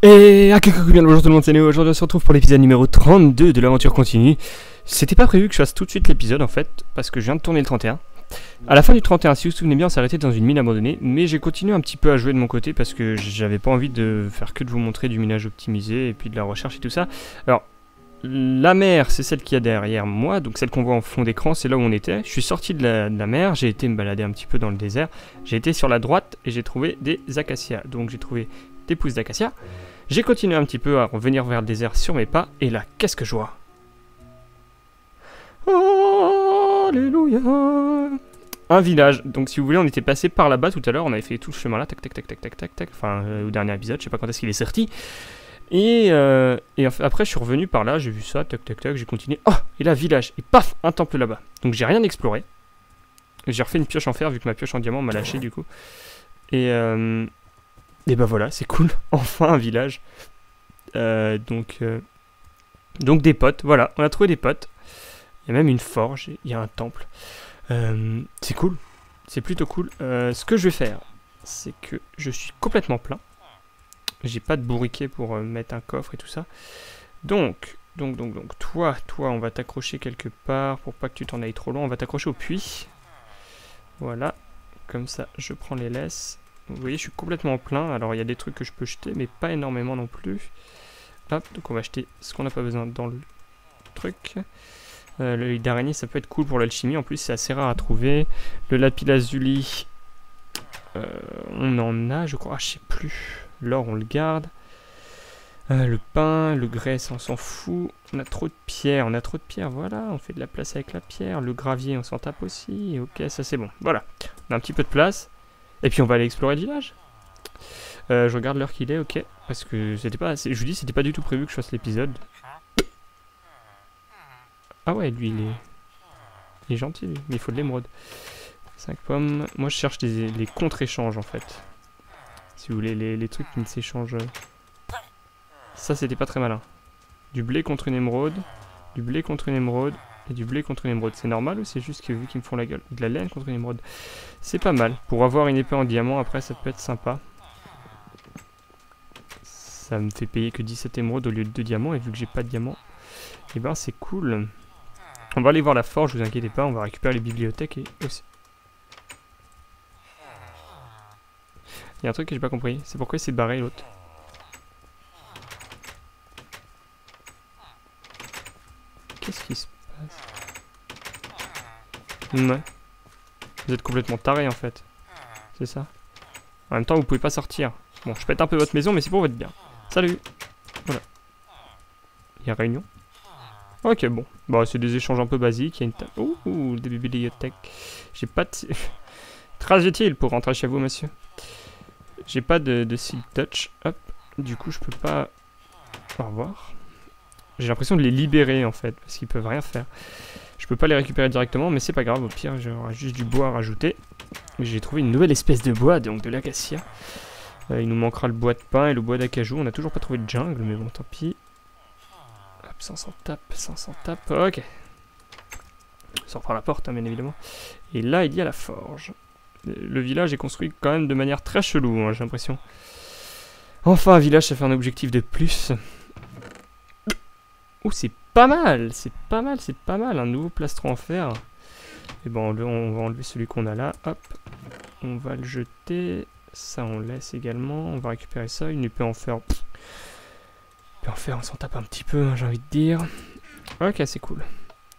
Et à quelques bien bonjour tout le monde, c'est Néo. Aujourd'hui on se retrouve pour l'épisode numéro 32 de l'aventure continue. C'était pas prévu que je fasse tout de suite l'épisode en fait, parce que je viens de tourner le 31. À la fin du 31, si vous vous souvenez bien, on s'est arrêté dans une mine abandonnée, mais j'ai continué un petit peu à jouer de mon côté parce que j'avais pas envie de faire que de vous montrer du minage optimisé et puis de la recherche et tout ça. Alors, la mer, c'est celle qu'il y a derrière moi, donc celle qu'on voit en fond d'écran, c'est là où on était. Je suis sorti de la, de la mer, j'ai été me balader un petit peu dans le désert. J'ai été sur la droite et j'ai trouvé des acacias. Donc j'ai trouvé des pousses d'acacia. J'ai continué un petit peu à revenir vers le désert sur mes pas, et là, qu'est-ce que je vois? Alléluia Un village. Donc si vous voulez, on était passé par là-bas tout à l'heure, on avait fait tout ce chemin-là, tac tac tac tac tac tac tac, enfin euh, au dernier épisode, je sais pas quand est-ce qu'il est sorti. Et, euh, et après, je suis revenu par là, j'ai vu ça, tac tac tac, j'ai continué. Oh Et là, village, et paf Un temple là-bas. Donc j'ai rien exploré. J'ai refait une pioche en fer, vu que ma pioche en diamant m'a lâché du coup. Et, euh, et bah voilà, c'est cool. Enfin un village. Euh, donc, euh, donc des potes, voilà, on a trouvé des potes. Il y a même une forge, il y a un temple. Euh, c'est cool, c'est plutôt cool. Euh, ce que je vais faire, c'est que je suis complètement plein. J'ai pas de bourriquet pour mettre un coffre et tout ça. Donc, donc, donc, donc, toi, toi, on va t'accrocher quelque part pour pas que tu t'en ailles trop loin. On va t'accrocher au puits. Voilà, comme ça, je prends les laisses. Vous voyez, je suis complètement plein. Alors, il y a des trucs que je peux jeter, mais pas énormément non plus. Hop, donc on va acheter ce qu'on n'a pas besoin dans le truc. Euh, L'œil d'araignée, ça peut être cool pour l'alchimie. En plus, c'est assez rare à trouver. Le lapis lazuli, euh, on en a, je crois. Ah, je sais plus. L'or, on le garde. Euh, le pain, le ça, on s'en fout. On a trop de pierres, on a trop de pierres. Voilà, on fait de la place avec la pierre. Le gravier, on s'en tape aussi. Ok, ça c'est bon. Voilà, on a un petit peu de place. Et puis on va aller explorer le village. Euh, je regarde l'heure qu'il est, ok. Parce que c'était pas assez. Je vous dis, c'était pas du tout prévu que je fasse l'épisode. Ah ouais, lui, il est. Il est gentil, lui. mais il faut de l'émeraude. 5 pommes. Moi, je cherche les, contre-échanges en fait. Si vous voulez, les, les trucs qui ne s'échangent. Ça, c'était pas très malin. Du blé contre une émeraude, du blé contre une émeraude du blé contre une émeraude. C'est normal ou c'est juste que vu qu'ils me font la gueule? De la laine contre une émeraude. C'est pas mal. Pour avoir une épée en diamant, après, ça peut être sympa. Ça me fait payer que 17 émeraudes au lieu de 2 diamants. Et vu que j'ai pas de diamants, et ben c'est cool. On va aller voir la forge, vous inquiétez pas. On va récupérer les bibliothèques et aussi. Il y a un truc que j'ai pas compris. C'est pourquoi il s'est barré l'autre? Qu'est-ce qui se passe Vous êtes complètement taré en fait. C'est ça. En même temps, vous pouvez pas sortir. Bon, je pète un peu votre maison, mais c'est pour votre bien. Salut Voilà. Il y a réunion Ok, bon. Bon, c'est des échanges un peu basiques. Il y a une table. Ouh, des bibliothèques. J'ai pas de. Très utile pour rentrer chez vous, monsieur. J'ai pas de, de seal touch. Hop. Du coup, je peux pas. Au revoir. J'ai l'impression de les libérer en fait, parce qu'ils peuvent rien faire. Je peux pas les récupérer directement, mais c'est pas grave. Au pire, j'aurai juste du bois à rajouter. J'ai trouvé une nouvelle espèce de bois, donc de l'acacia. Euh, il nous manquera le bois de pin et le bois d'acajou. On a toujours pas trouvé de jungle, mais bon, tant pis. Hop, ça s'en tape, ça s'en tape. Ok. Ça reprend la porte, hein, bien évidemment. Et là, il y a la forge. Le village est construit quand même de manière très chelou, hein, j'ai l'impression. Enfin, un village, ça fait un objectif de plus. C'est pas mal, c'est pas mal, c'est pas mal. Un nouveau plastron en fer. Et bon, on, on va enlever celui qu'on a là. Hop, on va le jeter. Ça, on laisse également. On va récupérer ça. Une épée en fer. En fer, on s'en tape un petit peu, hein, j'ai envie de dire. Ok, c'est cool.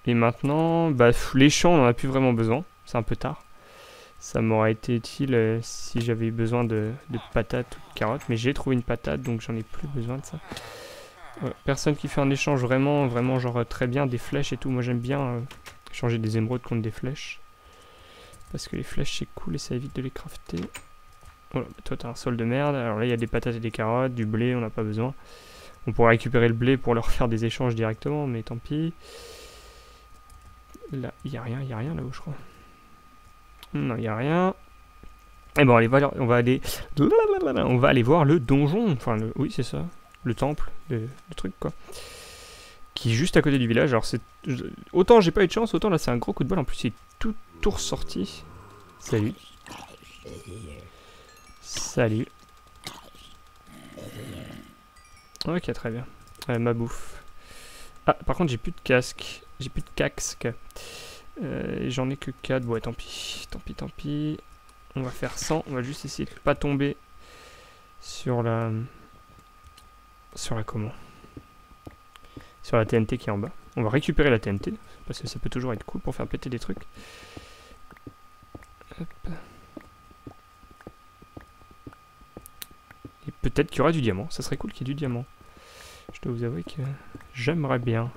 Et maintenant, bah, les champs, on en a plus vraiment besoin. C'est un peu tard. Ça m'aurait été utile euh, si j'avais eu besoin de, de patates ou de carottes. Mais j'ai trouvé une patate, donc j'en ai plus besoin de ça. Personne qui fait un échange vraiment, vraiment genre euh, très bien, des flèches et tout. Moi j'aime bien euh, changer des émeraudes contre des flèches. Parce que les flèches c'est cool et ça évite de les crafter. Voilà, bah, toi t'as un sol de merde. Alors là il y a des patates et des carottes, du blé, on n'a pas besoin. On pourrait récupérer le blé pour leur faire des échanges directement, mais tant pis. Là, il n'y a rien, il n'y a rien là-haut je crois. Non, il n'y a rien. Et bon, allez, on va aller... On va aller voir le donjon. Enfin, le... oui c'est ça le temple, le, truc quoi. Qui est juste à côté du village. Alors c'est autant j'ai pas eu de chance, autant là c'est un gros coup de bol. En plus c'est tout tout ressorti. Salut. Salut. Ok, très bien. Ouais, ma bouffe. Ah, par contre, j'ai plus de casque. J'ai plus de casque. Euh, J'en ai que 4. Bon, ouais, tant pis. Tant pis, tant pis. On va faire 100. On va juste essayer de pas tomber sur la... Sur la comment Sur la TNT qui est en bas. On va récupérer la TNT. Parce que ça peut toujours être cool pour faire péter des trucs. Et peut-être qu'il y aura du diamant. Ça serait cool qu'il y ait du diamant. Je dois vous avouer que j'aimerais bien.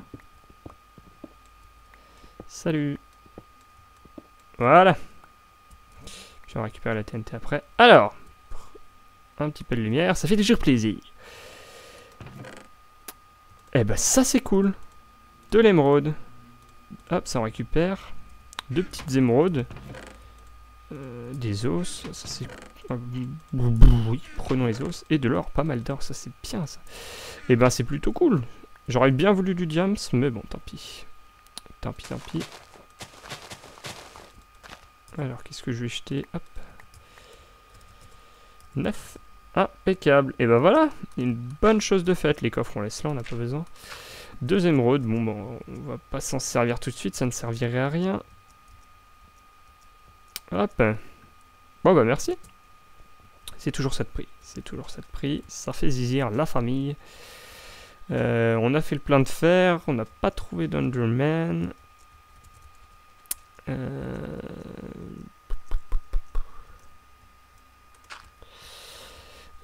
Salut Voilà Je vais récupérer la TNT après. Alors Un petit peu de lumière, ça fait toujours plaisir. Eh ben ça c'est cool De l'émeraude. Hop, ça on récupère. Deux petites émeraudes. Euh, des os, ça c'est... Oui, prenons les os. Et de l'or, pas mal d'or, ça c'est bien ça. Et ben c'est plutôt cool. J'aurais bien voulu du diams, mais bon, tant pis. Tant pis, tant pis. Alors, qu'est-ce que je vais jeter? Hop. 9. Impeccable. Et ben voilà, une bonne chose de faite. Les coffres, on laisse là, on n'a pas besoin. Deux émeraudes. Bon, bon, on va pas s'en servir tout de suite, ça ne servirait à rien. Hop. Bon, bah merci. C'est toujours ça de prix. C'est toujours ça de prix. Ça fait zizir la famille. Euh, on a fait le plein de fer. On n'a pas trouvé d'Underman. Euh...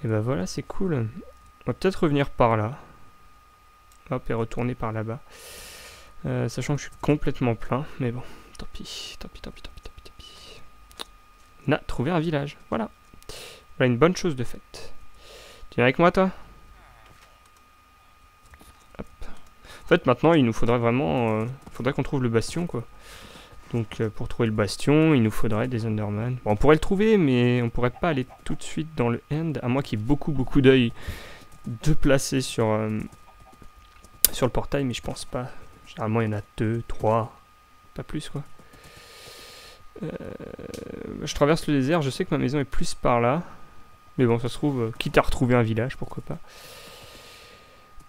Et bah voilà, c'est cool. On va peut-être revenir par là. Hop, et retourner par là-bas. Euh, sachant que je suis complètement plein. Mais bon, tant pis, tant pis, tant pis, tant pis, tant pis, tant pis. On a trouvé un village. Voilà. Voilà une bonne chose de faite. Tu viens avec moi, toi? Hop. En fait, maintenant, il nous faudrait vraiment... Il faudrait qu'on trouve le bastion, quoi. Donc euh, pour trouver le bastion, il nous faudrait des Underman. Bon, on pourrait le trouver, mais on pourrait pas aller tout de suite dans le end, à moins qu'il y ait beaucoup beaucoup d'œil de placer sur, euh, sur le portail, mais je pense pas. Généralement, il y en a deux, trois, pas plus quoi. Euh, je traverse le désert, je sais que ma maison est plus par là. Mais bon, ça se trouve, quitte à retrouver un village, pourquoi pas.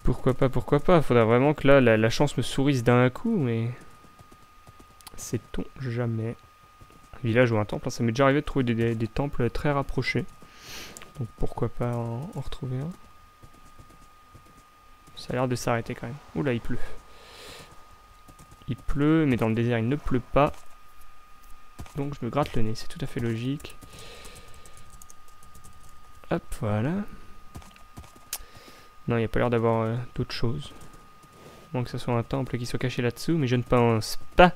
Pourquoi pas, pourquoi pas. Faudrait vraiment que là, la chance me sourisse d'un coup, mais... Sait-on jamais Un village ou un temple, hein, ça m'est déjà arrivé de trouver des, temples très rapprochés. Donc pourquoi pas en, retrouver un. Ça a l'air de s'arrêter quand même. Oula, il pleut. Il pleut, mais dans le désert, il ne pleut pas. Donc je me gratte le nez, c'est tout à fait logique. Hop, voilà. Non, il n'y a pas l'air d'avoir euh, d'autres choses. Moins que ce soit un temple qui soit caché là-dessous, mais je ne pense pas.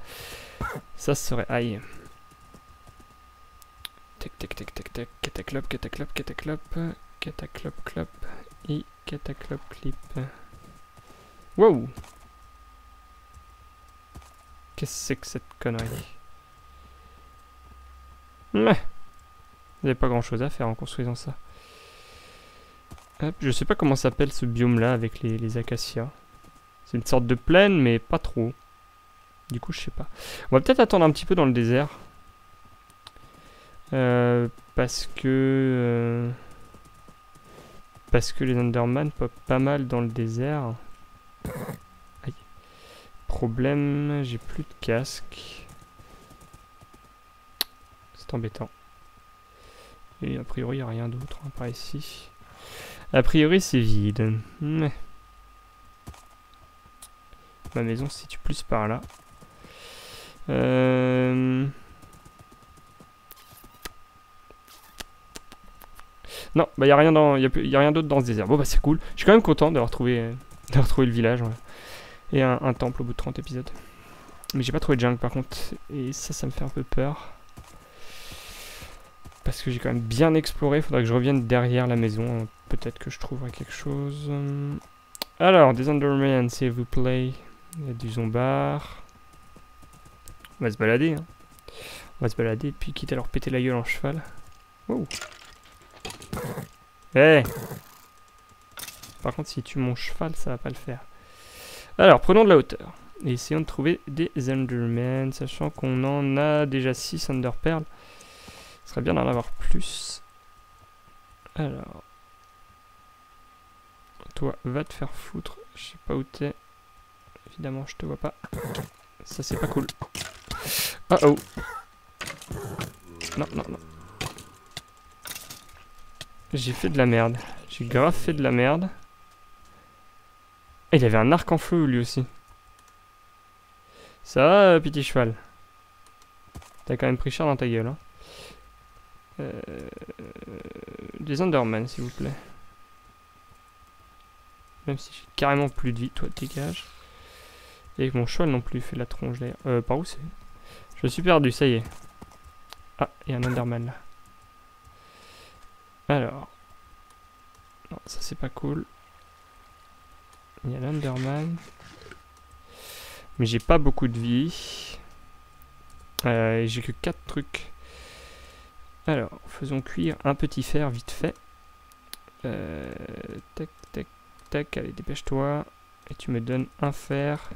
Ça serait aïe. Tac tac tac tac tac. Cataclop, cataclop, cataclop. Cataclop, clop. Et cataclop, clip. Wow! Qu'est-ce que c'est que cette connerie? Mais, n'y a pas grand chose à faire en construisant ça. Hop, je sais pas comment s'appelle ce biome là avec les acacias. C'est une sorte de plaine, mais pas trop. Du coup, je sais pas. On va peut-être attendre un petit peu dans le désert. Euh, parce que... Euh, parce que les Enderman pop pas mal dans le désert. Aïe. Problème, j'ai plus de casque. C'est embêtant. Et a priori, il n'y a rien d'autre hein, par ici. A priori, c'est vide. Ma maison se situe plus par là. Euh... Non, bah y a rien dans, y a, y a rien d'autre dans ce désert. Bon bah c'est cool. Je suis quand même content d'avoir trouvé, le village et un, temple au bout de 30 épisodes. Mais j'ai pas trouvé de jungle par contre et ça, ça me fait un peu peur parce que j'ai quand même bien exploré. Faudrait que je revienne derrière la maison. Peut-être que je trouverai quelque chose. Alors, des Underman, s'il vous plaît. Il y a du zombard. On va se balader. Hein. On va se balader, puis quitte à leur péter la gueule en cheval. Wow. Eh Par contre, si tu mon cheval, ça va pas le faire. Alors, prenons de la hauteur. Et essayons de trouver des Endermen, sachant qu'on en a déjà 6 Enderpearls. Ce serait bien d'en avoir plus. Alors... toi, va te faire foutre. Je sais pas où t'es. Évidemment, je te vois pas. Ça, c'est pas cool. Oh oh. Non, non, non. J'ai fait de la merde. J'ai grave fait de la merde. Et il y avait un arc en feu lui aussi. Ça va, euh, petit cheval? T'as quand même pris cher dans ta gueule. Hein. Euh, des Underman, s'il vous plaît. Même si j'ai carrément plus de vie, toi dégage. Et mon cheval non plus fait la tronche d'ailleurs. Euh, par où c'est? Je suis perdu, ça y est. Ah, il y a un Underman là. Alors. Non, ça c'est pas cool. Il y a l'Underman. Mais j'ai pas beaucoup de vie. Euh, j'ai que 4 trucs. Alors, faisons cuire un petit fer vite fait. Euh, tac, tac, tac. Allez, dépêche-toi. Et tu me donnes un fer.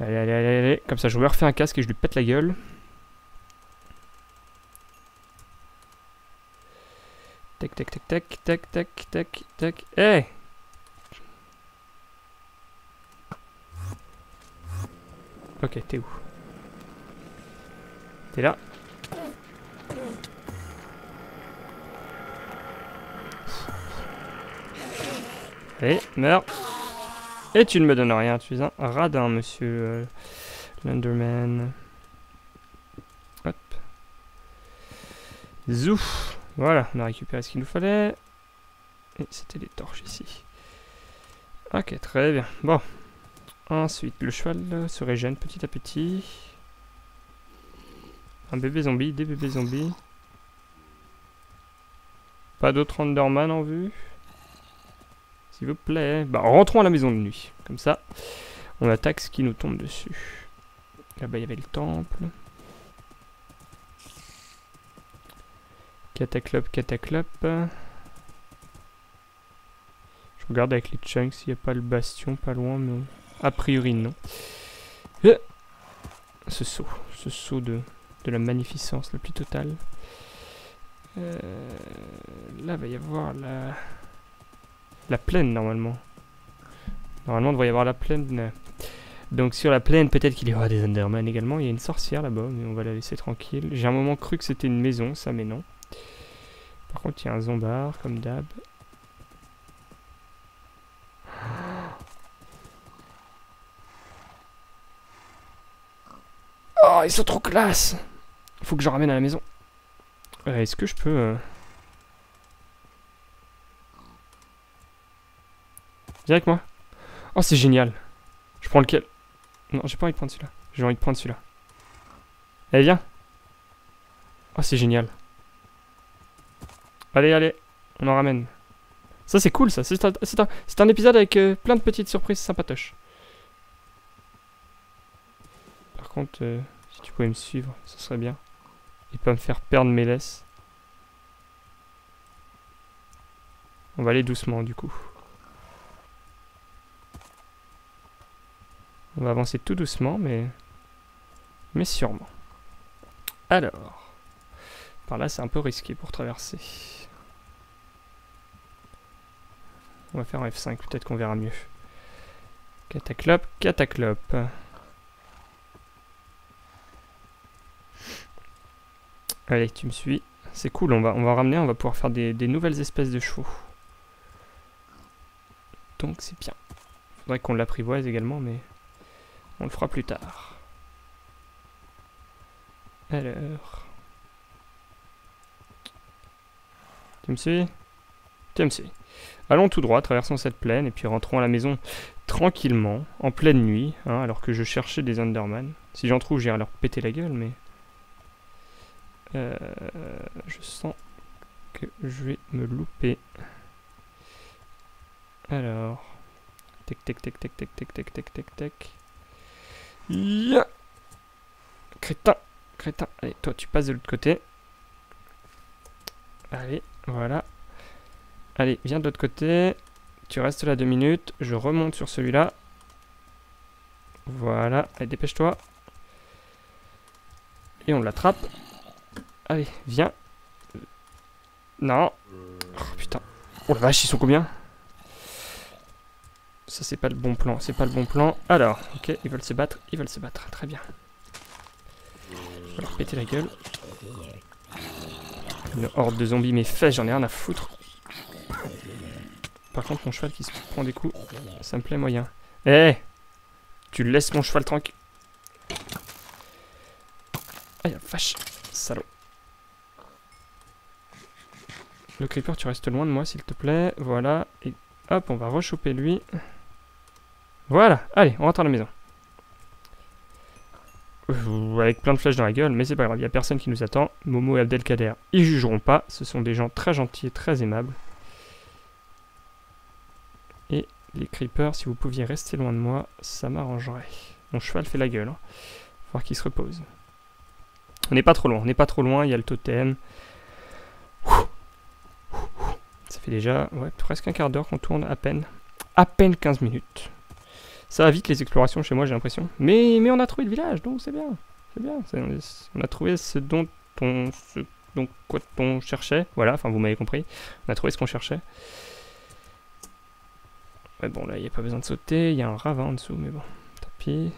Allez, allez, allez, allez. Comme ça, je me refais un casque et je lui pète la gueule. Tac, tac, tac, tac, tac, tac, tac, tac. Eh Ok, t'es où? T'es là? Allez, meurs Et tu ne me donnes rien, tu es un radin, monsieur euh, Lenderman. Hop. Zouf Voilà, on a récupéré ce qu'il nous fallait. Et c'était les torches ici. Ok, très bien. Bon, Ensuite, le cheval se régène petit à petit. Un bébé zombie, des bébés zombies. Pas d'autres Enderman en vue. S'il vous plaît. Bah, rentrons à la maison de nuit. Comme ça, on attaque ce qui nous tombe dessus. Là-bas, il y avait le temple. Cataclope, cataclope. Je regarde avec les chunks s'il n'y a pas le bastion pas loin, mais... A priori, non. Euh, ce saut, ce saut de, la magnificence la plus totale. Euh, là, il va y avoir la, la plaine, normalement. Normalement, il devrait y avoir la plaine. Donc, sur la plaine, peut-être qu'il y aura des Enderman également. Il y a une sorcière là-bas, mais on va la laisser tranquille. J'ai un moment cru que c'était une maison, ça, mais non. Par contre, il y a un zombard, comme d'hab. Oh, ils sont trop classe Faut que je ramène à la maison. Euh, est-ce que je peux... Euh... Viens avec moi. Oh, c'est génial. Je prends lequel? Non, j'ai pas envie de prendre celui-là. J'ai envie de prendre celui-là. Allez, viens. Oh, c'est génial. Allez, allez. On en ramène. Ça, c'est cool, ça. C'est un, un, un, épisode avec euh, plein de petites surprises sympatoches. Par contre... Euh, si tu pouvais me suivre, ce serait bien. Et pas me faire perdre mes laisses. On va aller doucement du coup. On va avancer tout doucement, mais... Mais sûrement. Alors... Par là, c'est un peu risqué pour traverser. On va faire un F5, peut-être qu'on verra mieux. Cataclope, cataclope. Allez, tu me suis. C'est cool, on va, on va ramener, on va pouvoir faire des, nouvelles espèces de chevaux. Donc c'est bien. Faudrait qu'on l'apprivoise également, mais on le fera plus tard. Alors... Tu me suis? Tu me suis. Allons tout droit, traversons cette plaine, et puis rentrons à la maison tranquillement, en pleine nuit, hein, alors que je cherchais des Underman. Si j'en trouve, j'irai leur péter la gueule, mais... Euh, je sens que je vais me louper. Alors. Tac, tac, tac, tac, tac, tac, tac, tac, tac, tac. Yeah crétin, crétin. Allez, toi, tu passes de l'autre côté. Allez, voilà. Allez, viens de l'autre côté. Tu restes là deux minutes. Je remonte sur celui-là. Voilà. Allez, dépêche-toi. Et on l'attrape. Allez, viens. Non. Oh putain. Oh la vache, ils sont combien? Ça, c'est pas le bon plan. C'est pas le bon plan. Alors, ok, ils veulent se battre. Ils veulent se battre. Très bien. Je vais leur péter la gueule. Une horde de zombies, mes fesses, j'en ai rien à foutre. Par contre, mon cheval qui se prend des coups, ça me plaît moyen. Eh Tu laisses mon cheval tranquille. Aïe, la vache, salaud. Le creeper, tu restes loin de moi, s'il te plaît. Voilà. Et hop, on va rechoper lui. Voilà. Allez, on rentre à la maison. Euh, avec plein de flèches dans la gueule, mais c'est pas grave, il n'y a personne qui nous attend. Momo et Abdelkader, ils jugeront pas. Ce sont des gens très gentils et très aimables. Et les creepers, si vous pouviez rester loin de moi, ça m'arrangerait. Mon cheval fait la gueule. Hein. Faut voir qu'il se repose. On n'est pas trop loin, on n'est pas trop loin, il y a le totem. Ça fait déjà presque un quart d'heure qu'on tourne à peine. À peine 15 minutes. Ça va vite les explorations chez moi, j'ai l'impression. Mais, mais on a trouvé le village, donc c'est bien. C'est bien. On a trouvé ce dont on, ce, donc, quoi on cherchait. Voilà, enfin vous m'avez compris. On a trouvé ce qu'on cherchait. Ouais, bon, là, il n'y a pas besoin de sauter. Il y a un ravin en dessous, mais bon, tant pis.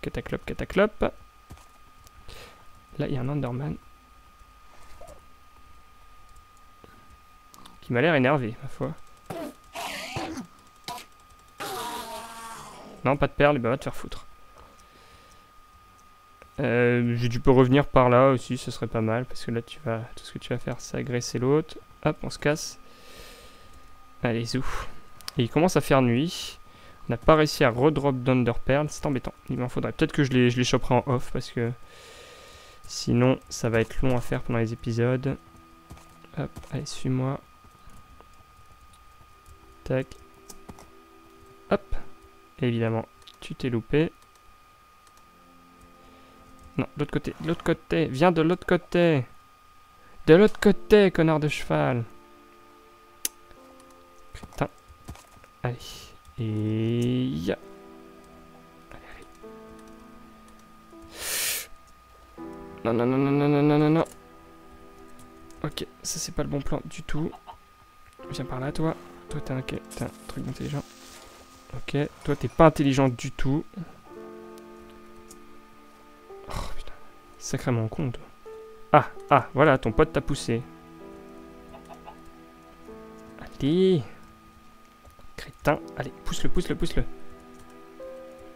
Cataclope, cataclope. Là, il y a un Enderman. Qui m'a l'air énervé, ma foi. Non, pas de perles, bah va te faire foutre. Euh, tu peux revenir par là aussi, ce serait pas mal, parce que là, tu vas, tout ce que tu vas faire, c'est agresser l'autre. Hop, on se casse. Allez, zou. Et il commence à faire nuit. On n'a pas réussi à redrop d'Underpearl, c'est embêtant. Il m'en faudrait. Peut-être que je les, je les en off, parce que sinon, ça va être long à faire pendant les épisodes. Hop, allez, suis-moi. Tac. Évidemment, tu t'es loupé. Non, de l'autre côté, de l'autre côté, viens de l'autre côté. De l'autre côté, connard de cheval. Putain. Allez. Et... Allez, allez. Non, non, non, non, non, non, non, non. Ok, ça c'est pas le bon plan du tout. Viens par là, toi. Toi, t'es un, un truc intelligent. Ok, toi t'es pas intelligent du tout. Oh putain, sacrément con toi. Ah, ah, voilà, ton pote t'a poussé. Allez. Crétin, allez, pousse-le, pousse-le, pousse-le.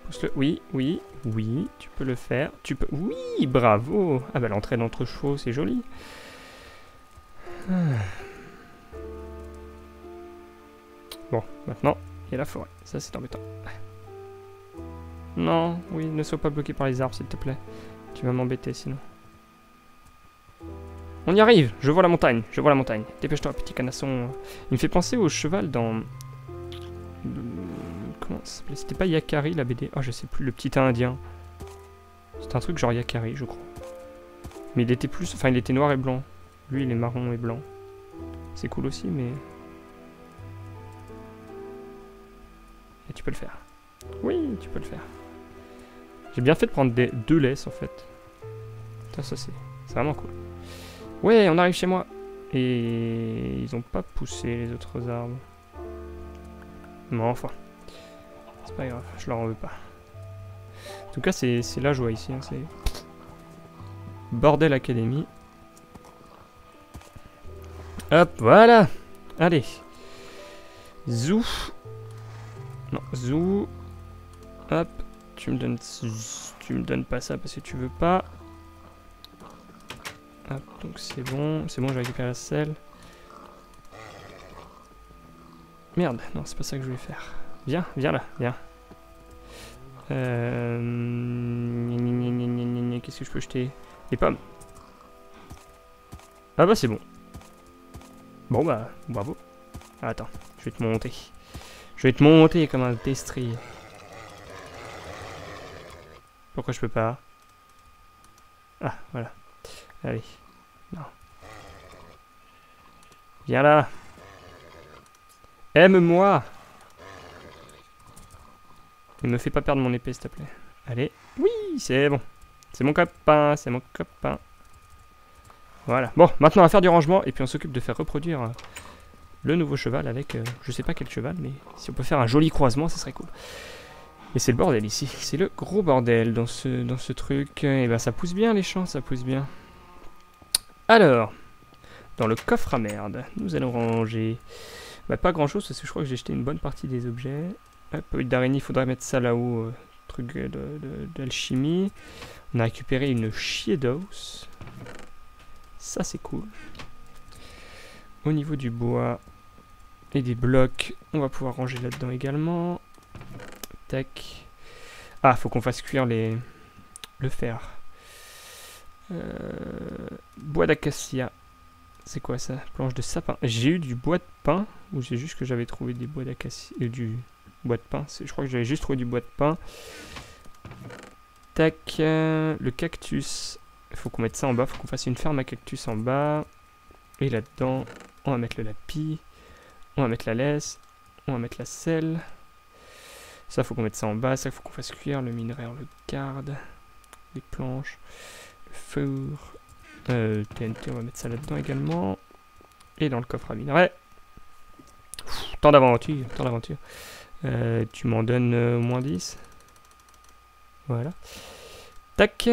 Pousse-le, oui, oui, oui, tu peux le faire. Tu peux, oui, bravo. Ah bah l'entrée d'entre chevaux, c'est joli. Ah. Bon, maintenant, et la forêt. Ça, c'est embêtant. Non, oui, ne sois pas bloqué par les arbres, s'il te plaît. Tu vas m'embêter sinon. On y arrive Je vois la montagne, je vois la montagne. Dépêche-toi, petit canasson. Il me fait penser au cheval dans... Comment ça s'appelait? C'était pas Yakari, la BD Oh, je sais plus, le petit indien. C'était un truc genre Yakari, je crois. Mais il était plus... Enfin, il était noir et blanc. Lui, il est marron et blanc. C'est cool aussi, mais... tu peux le faire. Oui, tu peux le faire. J'ai bien fait de prendre des, deux laisses en fait. Ça, ça c'est vraiment cool. Ouais, on arrive chez moi. Et ils ont pas poussé les autres arbres. Non, enfin. C'est pas grave, je leur en veux pas. En tout cas, c'est la joie ici. Hein, Bordel Academy. Hop, voilà. Allez. Zou. Non, zou. Hop. Tu me donnes... Tu me donnes pas ça parce que tu veux pas. Hop, donc c'est bon. C'est bon, j'ai récupéré la selle. Merde, non, c'est pas ça que je voulais faire. Viens, viens là, viens. Euh... Qu'est-ce que je peux jeter Les pommes. Ah bah c'est bon. Bon bah, bravo. attends, je vais te monter. Je vais te monter comme un destrier. Pourquoi je peux pas? Ah, voilà. Allez. Non. Viens là. Aime-moi. Ne me fais pas perdre mon épée, s'il te plaît. Allez. Oui, c'est bon. C'est mon copain, c'est mon copain. Voilà. Bon, maintenant on va faire du rangement et puis on s'occupe de faire reproduire euh, le nouveau cheval avec, euh, je sais pas quel cheval, mais si on peut faire un joli croisement, ça serait cool. Et c'est le bordel ici, c'est le gros bordel dans ce, truc. Et ben ça pousse bien les champs, ça pousse bien. Alors, dans le coffre à merde, nous allons ranger... Bah pas grand chose parce que je crois que j'ai jeté une bonne partie des objets. Hop, d'araignée, il faudrait mettre ça là-haut, euh, truc d'alchimie. On a récupéré une d'os. Ça c'est cool. Au niveau du bois et des blocs, on va pouvoir ranger là-dedans également. Tac. Ah, faut qu'on fasse cuire les... le fer. Euh, bois d'acacia. C'est quoi ça? Planche de sapin. J'ai eu du bois de pin ou c'est juste que j'avais trouvé des bois d'acacia euh, du bois de pin. Je crois que j'avais juste trouvé du bois de pin. Tac. Euh, le cactus. Faut qu'on mette ça en bas. faut qu'on fasse une ferme à cactus en bas. Et là-dedans, on va mettre le lapis. On va mettre la laisse. On va mettre la selle. Ça, faut qu'on mette ça en bas. Ça, faut qu'on fasse cuire. Le minerai, on le garde. Les planches. Le four. Euh, TNT, on va mettre ça là-dedans également. Et dans le coffre à minerai. tant d'aventure, tant d'aventure. Euh, tu m'en donnes euh, au moins 10. Voilà. Tac.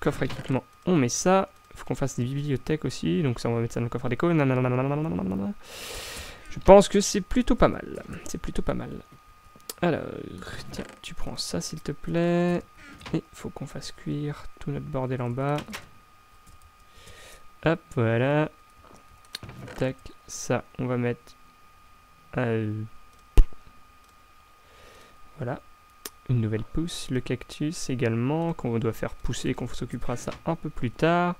Coffre équipement, on met ça. Faut qu'on fasse des bibliothèques aussi. Donc ça, on va mettre ça dans le coffre à déco. Je pense que c'est plutôt pas mal. C'est plutôt pas mal. Alors, tiens, tu prends ça s'il te plaît. Et faut qu'on fasse cuire tout notre bordel en bas. Hop, voilà. Tac, ça, on va mettre... Voilà. Une nouvelle pousse, le cactus également, qu'on doit faire pousser, qu'on s'occupera ça un peu plus tard.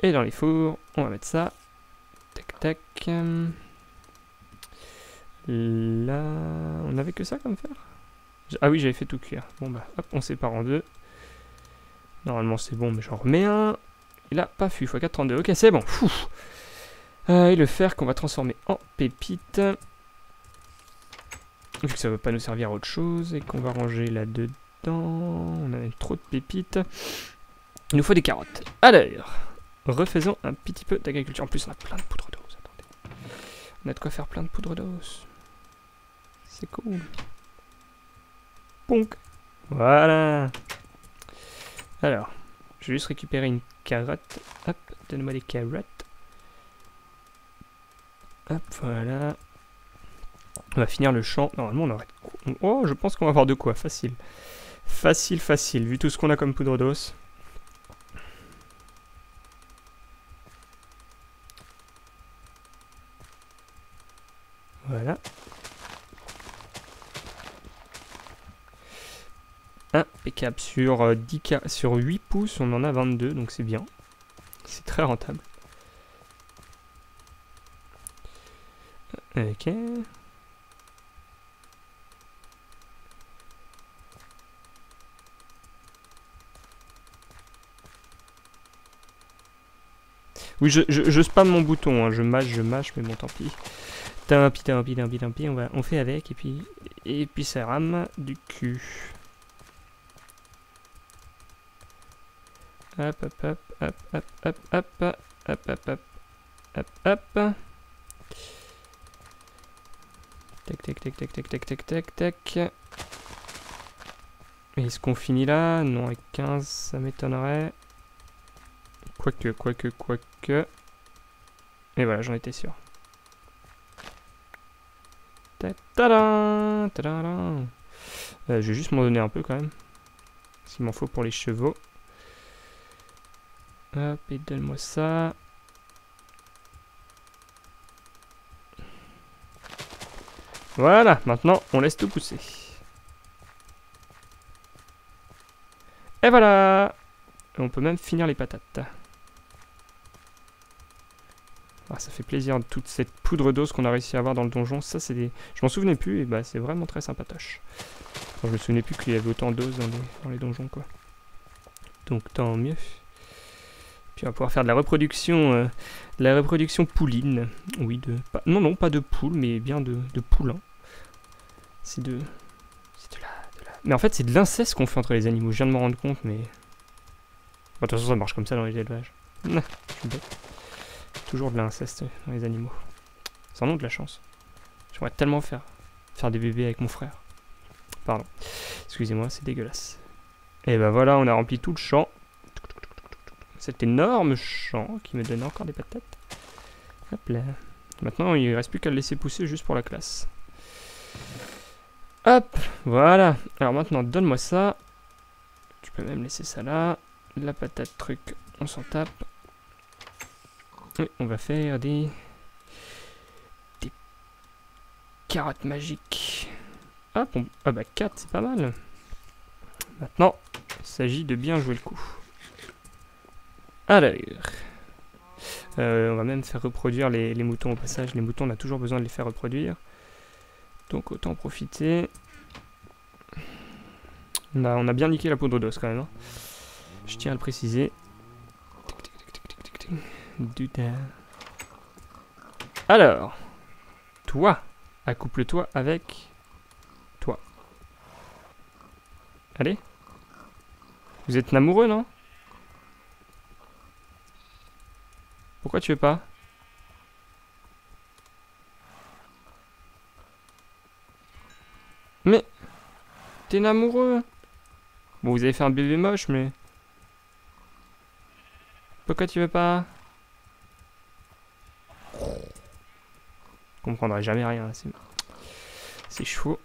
Et dans les fours, on va mettre ça. Tac, tac. Là, on avait que ça comme fer Ah oui, j'avais fait tout cuire. Bon bah, hop, on sépare en deux. Normalement c'est bon, mais j'en remets un. Et là, pas fût, x 432. Ok, c'est bon. Euh, et le fer qu'on va transformer en pépite. Vu que ça ne va pas nous servir à autre chose. Et qu'on va ranger là-dedans. On a trop de pépites. Il nous faut des carottes. Alors, refaisons un petit peu d'agriculture. En plus, on a plein de poudre d'os. Attendez. On a de quoi faire plein de poudre d'os. C'est cool. Ponk. Voilà. Alors, je vais juste récupérer une carotte. Hop, donne-moi des carottes. Hop, voilà. On va finir le champ. Normalement, on aurait... Oh, je pense qu'on va avoir de quoi. Facile. Facile, facile. Vu tout ce qu'on a comme poudre d'os. Voilà. Impeccable. Sur, 10 euh, sur 8 pouces, on en a 22, donc c'est bien. C'est très rentable. Ok. Oui, je, je, spam mon bouton, hein. je mâche, je mâche, mais bon, tant pis. Tant pis, tant pis, tant pis, tant pis, on, va, on fait avec, et puis, et puis ça rame du cul. Hop, hop, hop, hop, hop, hop, hop, hop, hop, hop, hop, hop. Tac, tac, tac, tac, tac, tac, tac, tac, tac. Est-ce qu'on finit là Non, avec 15, ça m'étonnerait. Quoique, quoique, quoique. Et voilà, j'en étais sûr. Tadam, tadam. Euh, je vais juste m'en donner un peu quand même. S'il m'en faut pour les chevaux. Hop, et donne-moi ça. Voilà, maintenant on laisse tout pousser. Et voilà On peut même finir les patates. Ah, ça fait plaisir, toute cette poudre d'os qu'on a réussi à avoir dans le donjon. Ça, c'est des... Je m'en souvenais plus, et bah c'est vraiment très sympatoche. je me souvenais plus qu'il y avait autant d'os dans, les donjons, quoi. Donc tant mieux. Puis on va pouvoir faire de la reproduction, euh, la reproduction pouline. Oui, de... non, non, pas de poule, mais bien de, de poulain. C'est de... C'est de la, Mais en fait, c'est de l'inceste qu'on fait entre les animaux. Je viens de me rendre compte, mais... de toute façon, ça marche comme ça dans les élevages. Je suis bête. Toujours de l'inceste dans les animaux. Sans nom de la chance. J'aimerais tellement faire, faire des bébés avec mon frère. Pardon. Excusez-moi, c'est dégueulasse. Et ben voilà, on a rempli tout le champ. Cet énorme champ qui me donne encore des patates. Hop là. Maintenant, il reste plus qu'à le laisser pousser juste pour la classe. Hop, voilà. Alors maintenant, donne-moi ça. Tu peux même laisser ça là. La patate truc, on s'en tape. On va faire des... Des carottes magiques. Hop, on... ah bah 4, c'est pas mal. Maintenant, il s'agit de bien jouer le coup. Alors... Euh, on va même faire reproduire les, moutons au passage. Les moutons, on a toujours besoin de les faire reproduire. Donc autant profiter. On a, bien niqué la poudre d'os quand même. Hein. Je tiens à le préciser. Alors, toi, accouple-toi avec toi. Allez. Vous êtes amoureux, non? Pourquoi tu veux pas? Mais T'es amoureux. Bon, vous avez fait un bébé moche, mais... Pourquoi tu veux pas? Comprendrai jamais rien, c'est... chaud.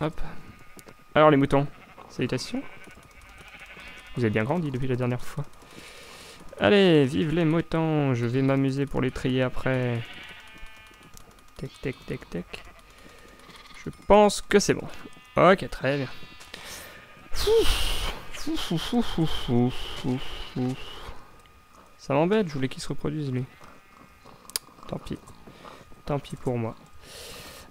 Hop. Alors les moutons, salutations. Vous avez bien grandi depuis la dernière fois. Allez, vive les moutons, je vais m'amuser pour les trier après. Tac, tac, tac, tac. Je pense que c'est bon. Ok, très bien. Ça m'embête, je voulais qu'il se reproduise lui. Tant pis. Tant pis pour moi.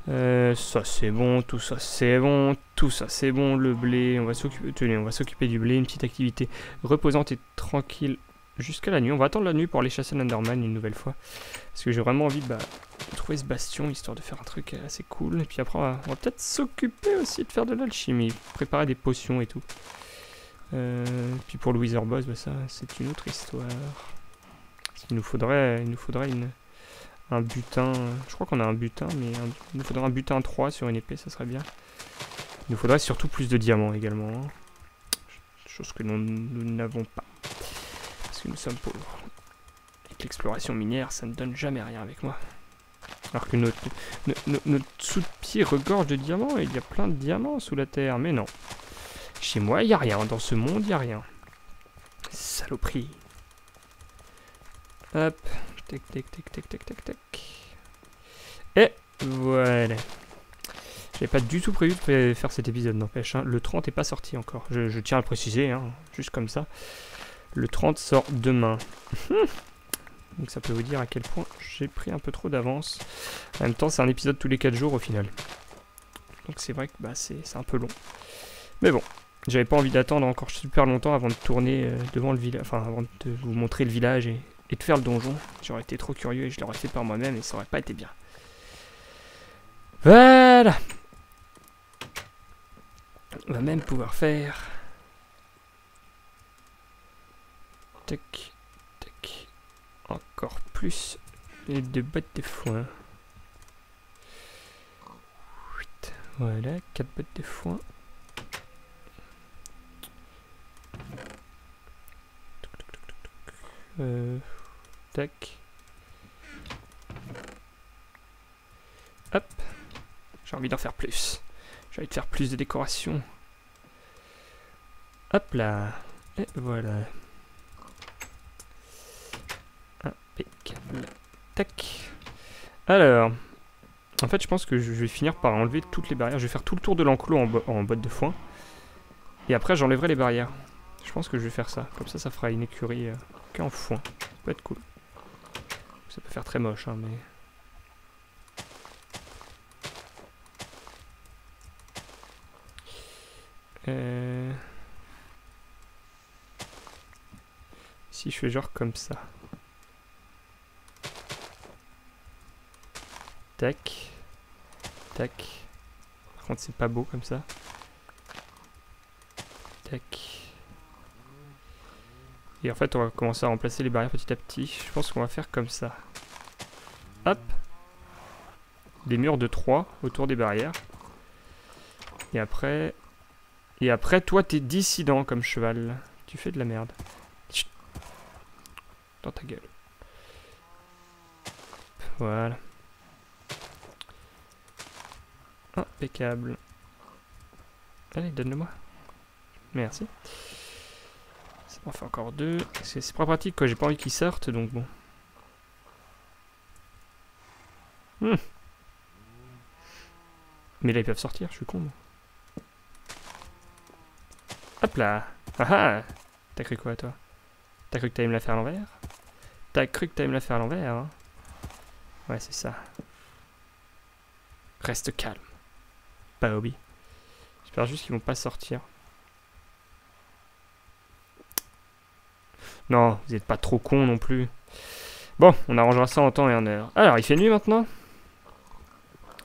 Euh, ça c'est bon, tout ça c'est bon, tout ça c'est bon, le blé, on va s'occuper, on va s'occuper du blé, une petite activité reposante et tranquille jusqu'à la nuit. On va attendre la nuit pour aller chasser l'Underman une nouvelle fois. Parce que j'ai vraiment envie bah, de trouver ce bastion, histoire de faire un truc assez cool. Et puis après, on va, peut-être s'occuper aussi de faire de l'alchimie, préparer des potions et tout. Euh, puis pour le Wither Boss, ça, c'est une autre histoire. Il nous faudrait, il nous faudrait une, un butin. Je crois qu'on a un butin, mais il nous faudrait un butin 3 sur une épée, ça serait bien. Il nous faudrait surtout plus de diamants également. Hein. Chose que nous n'avons pas. Parce que nous sommes pauvres. Et l'exploration minière, ça ne donne jamais rien avec moi. Alors que notre, notre, sous-pied regorge de diamants et il y a plein de diamants sous la terre. Mais non. Chez moi, il n'y a rien. Dans ce monde, il n'y a rien. Saloperie. Hop. Tac, tac, tac, tac, tac, tac, tac. Et voilà. J'avais pas du tout prévu de faire cet épisode, n'empêche. Hein. Le 30 est pas sorti encore. Je, tiens à le préciser, hein, juste comme ça. Le 30 sort demain. Donc ça peut vous dire à quel point j'ai pris un peu trop d'avance. En même temps, c'est un épisode tous les 4 jours au final. Donc c'est vrai que bah, c'est un peu long. Mais bon, j'avais pas envie d'attendre encore super longtemps avant de tourner euh, devant le village, enfin avant de vous montrer le village et, de faire le donjon. J'aurais été trop curieux et je l'aurais fait par moi-même et ça aurait pas été bien. Voilà On va même pouvoir faire... Tac encore plus de bottes de foin. Voilà, 4 bottes de foin. Euh, tac. Hop. J'ai envie d'en faire plus. J'ai envie de faire plus de décoration. Hop là. Et voilà. Tac. Alors. En fait, je pense que je vais finir par enlever toutes les barrières. Je vais faire tout le tour de l'enclos en, botte de foin. Et après, j'enlèverai les barrières. Je pense que je vais faire ça. Comme ça, ça fera une écurie euh, qu'en foin. Ça peut être cool. Ça peut faire très moche, hein, mais... Euh... Si je fais genre comme ça. Tac. Tac. Par contre, c'est pas beau comme ça. Tac. Et en fait, on va commencer à remplacer les barrières petit à petit. Je pense qu'on va faire comme ça. Hop. Des murs de 3 autour des barrières. Et après... Et après, toi, t'es dissident comme cheval. Tu fais de la merde. Dans ta gueule. Voilà. Impeccable. Allez, donne-le-moi. Merci. M'en fait encore deux. C'est pas pratique, quoi. J'ai pas envie qu'ils sortent, donc bon. Hmm. Mais là, ils peuvent sortir, je suis con. Hop là Ah ah T'as cru quoi, toi? T'as cru que t'allais me la faire à l'envers? T'as cru que t'allais me la faire à l'envers, hein? Ouais, c'est ça. Reste calme. Pas hobby. J'espère juste qu'ils vont pas sortir. Non, vous êtes pas trop con non plus. Bon, on arrangera ça en temps et en heure. Alors, il fait nuit maintenant?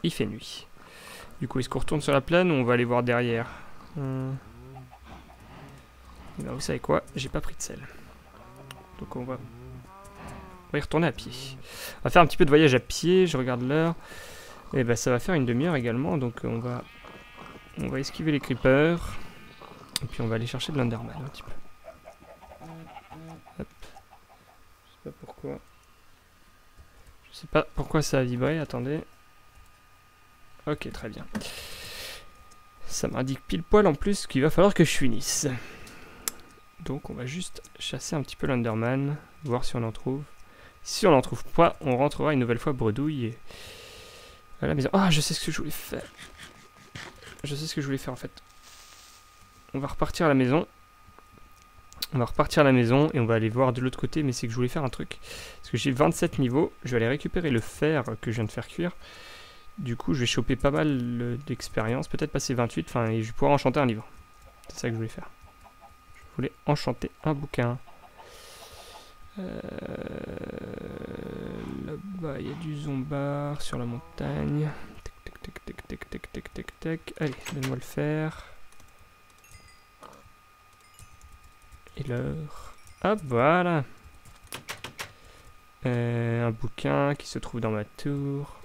Il fait nuit. Du coup, est-ce qu'on retourne sur la plaine ou on va aller voir derrière? Hmm. Eh vous savez quoi? J'ai pas pris de sel. Donc on va... y retourner à pied. On va faire un petit peu de voyage à pied, je regarde l'heure. Et ben ça va faire une demi-heure également, donc on va... On va esquiver les creepers. Et puis on va aller chercher de l'Underman un petit peu. Hop. Je pourquoi. Je sais pas pourquoi ça a vibré, attendez. Ok, très bien. Ça m'indique pile poil en plus qu'il va falloir que je finisse. Donc on va juste chasser un petit peu l'Underman, voir si on en trouve. Si on n'en trouve pas, on rentrera une nouvelle fois bredouille et... à la maison. Ah, je sais ce que je voulais faire. Je sais ce que je voulais faire en fait. On va repartir à la maison. On va repartir à la maison et on va aller voir de l'autre côté, mais c'est que je voulais faire un truc. Parce que j'ai 27 niveaux, je vais aller récupérer le fer que je viens de faire cuire. Du coup, je vais choper pas mal euh, d'expérience, peut-être passer 28, enfin, et je vais pouvoir enchanter un livre. C'est ça que je voulais faire. Je voulais enchanter un bouquin. Euh, Là-bas, il y a du zombar sur la montagne. Tac, tac, tac, tac, tac, tac, tac, tac. Allez, donne-moi le fer. et l'heure. Hop, voilà. Un bouquin qui se trouve dans ma tour.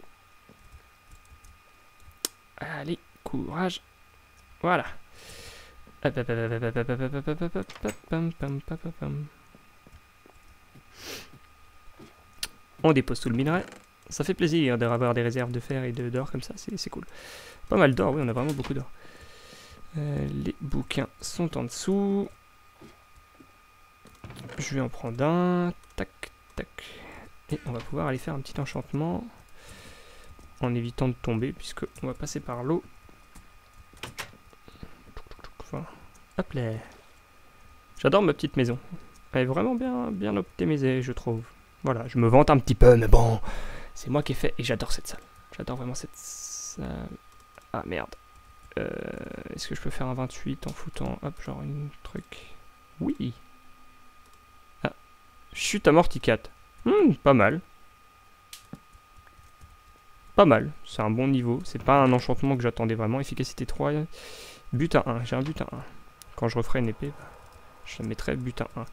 Allez, courage. Voilà. On dépose tout le minerai. Ça fait plaisir d'avoir des réserves de fer et de d'or comme ça, c'est cool. Pas mal d'or, oui, on a vraiment beaucoup d'or. Euh, les bouquins sont en dessous. Je vais en prendre un. Tac, tac. Et on va pouvoir aller faire un petit enchantement. En évitant de tomber, puisque on va passer par l'eau. Hop là. J'adore ma petite maison. Elle est vraiment bien, bien optimisée, je trouve. Voilà, je me vante un petit peu, mais bon, c'est moi qui ai fait et j'adore cette salle. J'adore vraiment cette salle. Ah merde. Euh, Est-ce que je peux faire un 28 en foutant, hop, genre une truc? Oui. Chute à morticat. Hmm, pas mal. Pas mal, c'est un bon niveau. C'est pas un enchantement que j'attendais vraiment. Efficacité 3, but à 1. J'ai un but à 1. Quand je referai une épée, bah, je mettrai but à 1.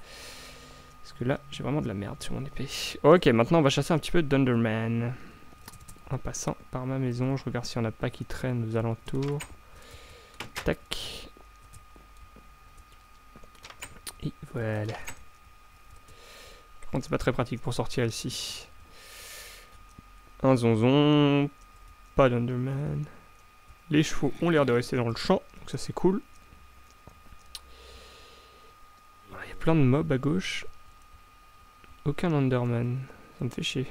Parce que là, j'ai vraiment de la merde sur mon épée. Ok, maintenant on va chasser un petit peu de Dunderman. En passant par ma maison, je regarde s'il n'y en a pas qui traînent aux alentours. Tac. Et voilà. Par contre, c'est pas très pratique pour sortir ici. Un zonzon. Pas d'Underman. Les chevaux ont l'air de rester dans le champ, donc ça c'est cool. Il y a plein de mobs à gauche. Aucun Underman. Ça me fait chier.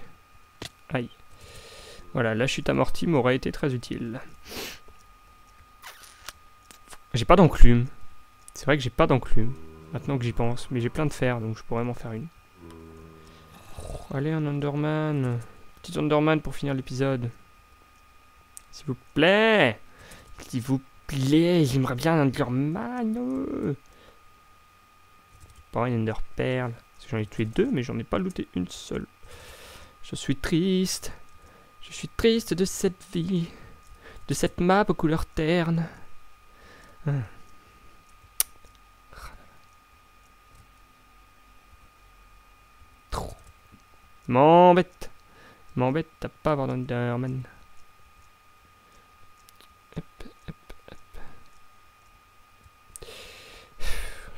Aïe. Voilà, la chute amortie m'aurait été très utile. J'ai pas d'enclume. C'est vrai que j'ai pas d'enclume. Maintenant que j'y pense. Mais j'ai plein de fer, donc je pourrais m'en faire une. Allez, un Underman. Petit Underman pour finir l'épisode. S'il vous plaît. S'il vous plaît, j'aimerais bien un Underman. Pas une que j'en ai tué deux, mais j'en ai pas looté une seule. Je suis triste. Je suis triste de cette vie. De cette map aux couleurs ternes. Ah. M'embête. M'embête, t'as pas avoir d'Underman. Hop, hop, hop.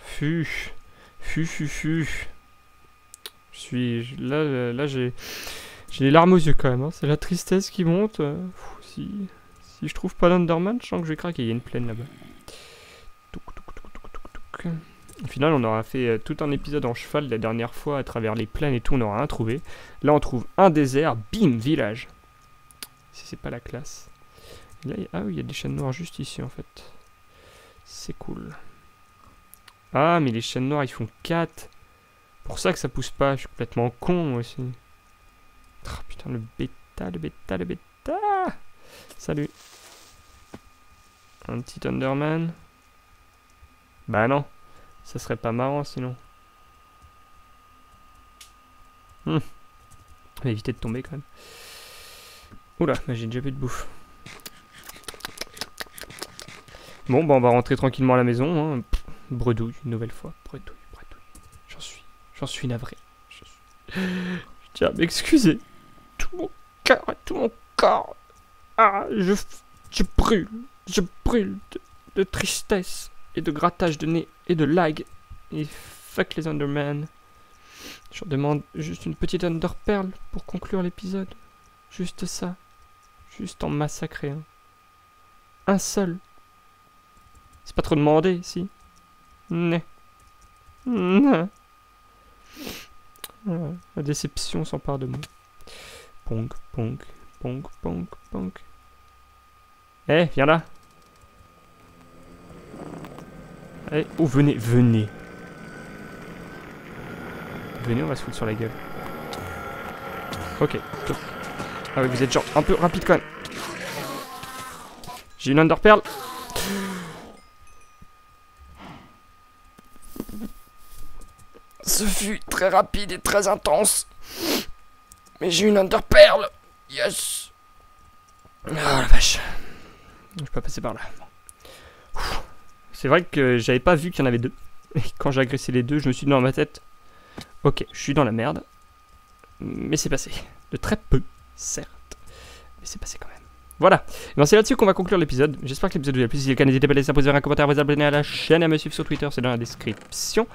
Fu. Fu, fu, fu. Je suis... Là, là j'ai... J'ai les larmes aux yeux quand même. hein. C'est la tristesse qui monte. euh. Si... Si je trouve pas l'Underman, je sens que je vais craquer. Il y a une plaine là-bas. Au final, on aura fait euh, tout un épisode en cheval la dernière fois à travers les plaines et tout, on aura un trouvé. Là, on trouve un désert, bim, village. Si c'est pas la classe. Ah oui, il y a des chênes noirs juste ici en fait. C'est cool. Ah, mais les chênes noirs, ils font 4. Pour ça que ça pousse pas, je suis complètement con aussi. Oh, putain, le bêta, le bêta, le bêta. Salut. Un petit Underman. Bah non. Ça serait pas marrant sinon. Hmm. On va éviter de tomber quand même. Oula, j'ai déjà plus de bouffe. Bon, bah on va rentrer tranquillement à la maison. hein. Bredouille, une nouvelle fois. Bredouille, bredouille. J'en suis, j'en suis navré. Je, suis... tiens à m'excuser. Tout mon cœur, tout mon corps. Ah, je, je brûle, je brûle de tristesse et de grattage de nez et de lag. Et fuck les Underman. Je demande juste une petite Underpearl pour conclure l'épisode. Juste ça. Juste en massacrer un. Un seul. C'est pas trop demandé, si. Né. Ouais, la déception s'empare de moi. Ponk, ponk, ponk, ponk, ponk. Eh, viens là. Eh, oh, venez, venez. Venez, on va se foutre sur la gueule. Ok, top. Ah oui, vous êtes genre un peu rapide quand même. J'ai une underpearl. Ce fut très rapide et très intense. Mais j'ai une underpearl. Yes. Oh la vache. Je peux pas passer par là. C'est vrai que j'avais pas vu qu'il y en avait deux. Et quand j'ai agressé les deux, je me suis dit dans ma tête, ok, je suis dans la merde. Mais c'est passé. De très peu, certes. Mais c'est passé quand même. Voilà. Et ben, c'est là-dessus qu'on va conclure l'épisode. J'espère que l'épisode vous a plu. Si c'est le cas, n'hésitez pas à laisser un un commentaire, à vous abonner à la chaîne à me suivre sur Twitter, c'est dans la description.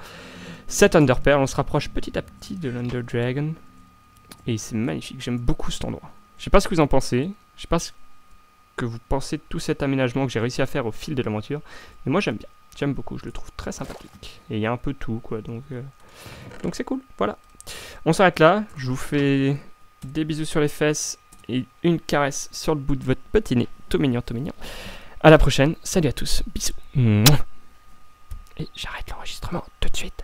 Cet Underpearl, on se rapproche petit à petit de l'Under Dragon. Et c'est magnifique, j'aime beaucoup cet endroit. Je sais pas ce que vous en pensez, je sais pas ce que vous pensez de tout cet aménagement que j'ai réussi à faire au fil de la voiture. Mais moi j'aime bien, j'aime beaucoup, je le trouve très sympathique. Et il y a un peu tout quoi, donc euh, donc c'est cool, voilà. On s'arrête là, je vous fais des bisous sur les fesses et une caresse sur le bout de votre petit nez, tout mignon, tout mignon. À la prochaine, salut à tous, bisous. Et j'arrête l'enregistrement tout de suite.